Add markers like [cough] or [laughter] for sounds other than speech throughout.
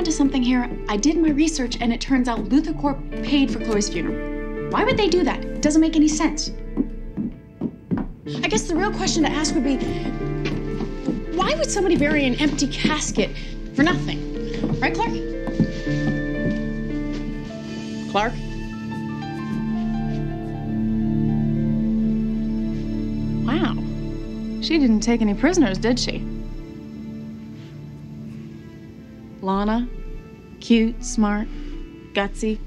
onto something here. I did my research and it turns out LuthorCorp paid for Chloe's funeral. Why would they do that? It doesn't make any sense. I guess the real question to ask would be why would somebody bury an empty casket for nothing? Right, Clark? Clark? Wow. She didn't take any prisoners, did she? Lana, cute, smart, gutsy,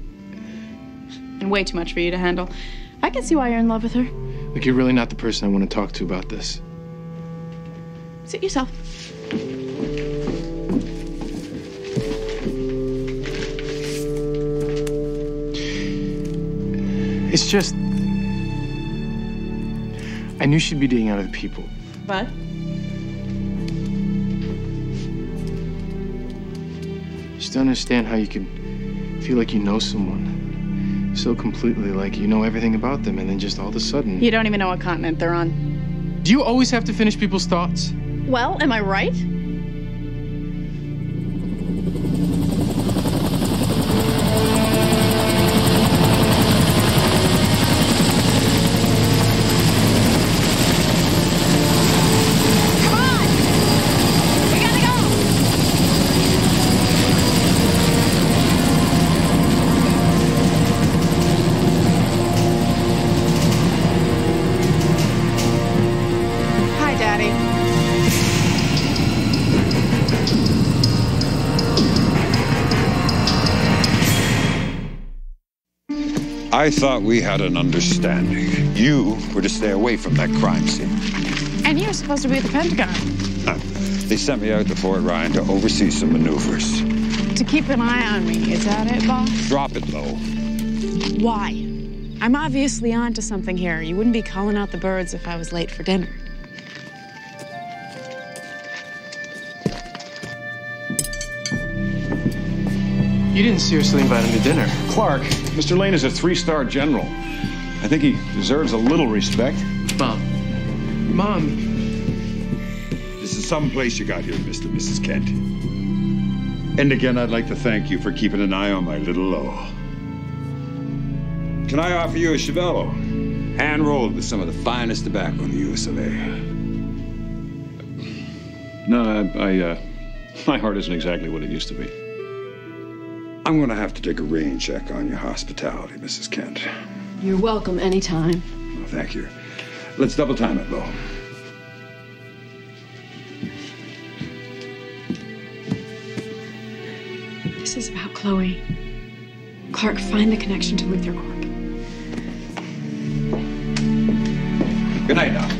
and way too much for you to handle. I can see why you're in love with her. Look, you're really not the person I want to talk to about this. Sit yourself. It's just. I knew she'd be dating other people. But? Just don't understand how you can feel like you know someone so completely, like you know everything about them, and then just all of a sudden. You don't even know what continent they're on. Do you always have to finish people's thoughts? Well, am I right? I thought we had an understanding. You were to stay away from that crime scene. And you were supposed to be at the Pentagon Huh. They sent me out to Fort Ryan to oversee some maneuvers. to keep an eye on me. Is that it, boss? Drop it low. Why? I'm obviously onto something here. You wouldn't be calling out the birds if I was late for dinner. You didn't seriously invite him to dinner. Clark, Mr. Lane is a three star general. I think he deserves a little respect. Mom. Mom. This is some place you got here, Mr. and Mrs. Kent. And again, I'd like to thank you for keeping an eye on my little Lo. Can I offer you a Chevello? Hand rolled with some of the finest tobacco in the US of A. No, I, I uh, [laughs] my heart isn't exactly what it used to be. I'm gonna have to take a rain check on your hospitality, Mrs. Kent. You're welcome anytime. Oh, thank you. Let's double time it, though. This is about Chloe. Clark, find the connection to LuthorCorp. Good night now.